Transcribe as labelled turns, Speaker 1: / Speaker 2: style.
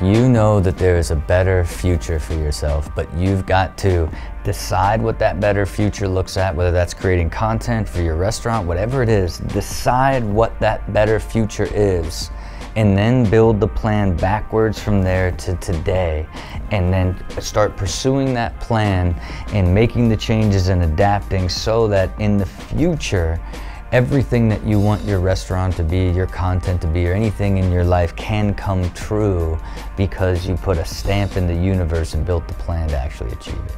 Speaker 1: You know that there is a better future for yourself, but you've got to decide what that better future looks at, whether that's creating content for your restaurant, whatever it is, decide what that better future is and then build the plan backwards from there to today and then start pursuing that plan and making the changes and adapting so that in the future everything that you want your restaurant to be, your content to be, or anything in your life can come true because you put a stamp in the universe and built the plan to actually achieve it.